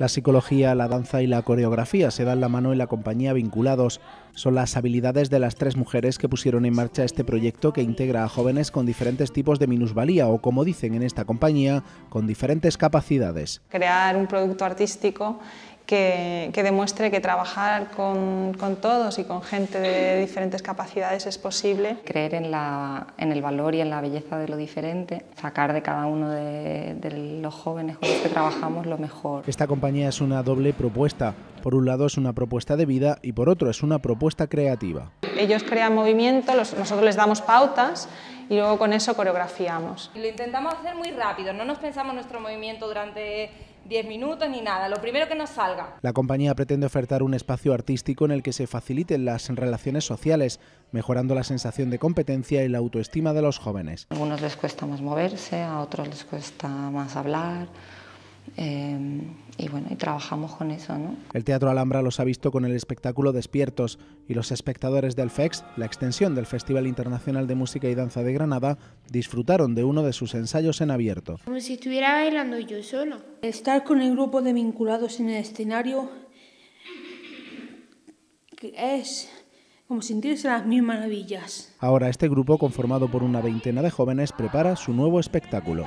La psicología, la danza y la coreografía se dan la mano en la compañía Vinculados. Son las habilidades de las tres mujeres que pusieron en marcha este proyecto que integra a jóvenes con diferentes tipos de minusvalía o, como dicen en esta compañía, con diferentes capacidades. Crear un producto artístico que, demuestre que trabajar con, todos y con gente de diferentes capacidades es posible. Creer en, la, en, el valor y en la belleza de lo diferente, sacar de cada uno de, de los jóvenes con los que trabajamos lo mejor. Esta compañía es una doble propuesta. Por un lado es una propuesta de vida y por otro es una propuesta creativa. Ellos crean movimiento, nosotros les damos pautas y luego con eso coreografiamos. Lo intentamos hacer muy rápido, no nos pensamos nuestro movimiento durante 10 minutos ni nada, lo primero que nos salga. La compañía pretende ofertar un espacio artístico en el que se faciliten las relaciones sociales, mejorando la sensación de competencia y la autoestima de los jóvenes. A algunos les cuesta más moverse, a otros les cuesta más hablar. Eh, y bueno, y trabajamos con eso. ¿no? El Teatro Alhambra los ha visto con el espectáculo Despiertos y los espectadores del FEX, la extensión del Festival Internacional de Música y Danza de Granada, disfrutaron de uno de sus ensayos en abierto. Como si estuviera bailando yo solo. Estar con el grupo de vinculados en el escenario es como sentirse las mil maravillas. Ahora este grupo, conformado por una veintena de jóvenes, prepara su nuevo espectáculo.